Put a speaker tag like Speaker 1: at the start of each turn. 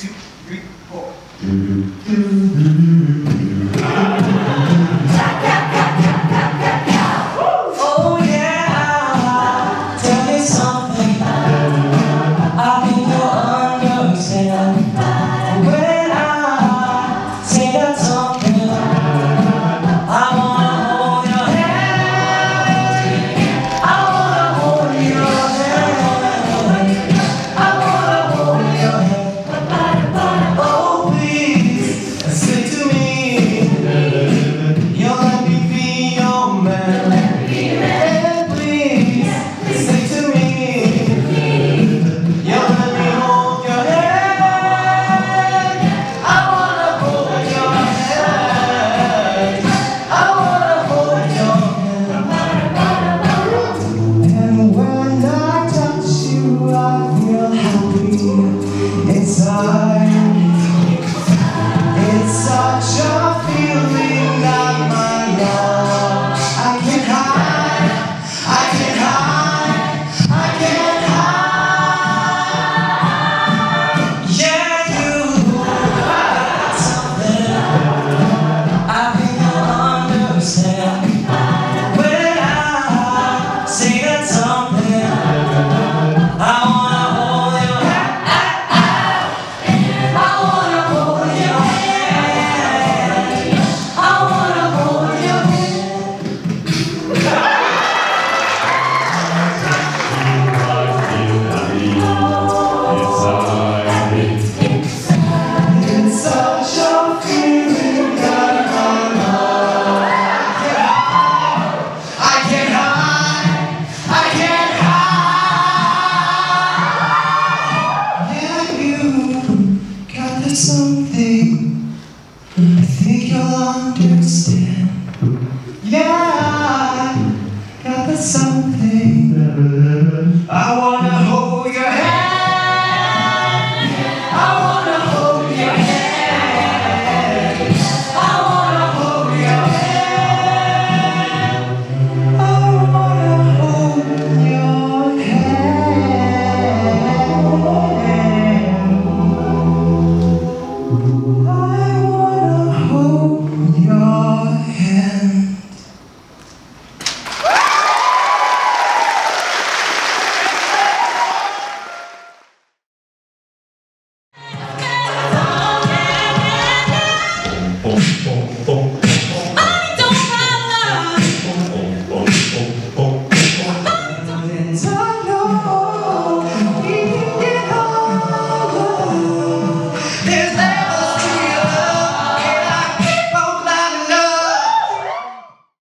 Speaker 1: two, three, four.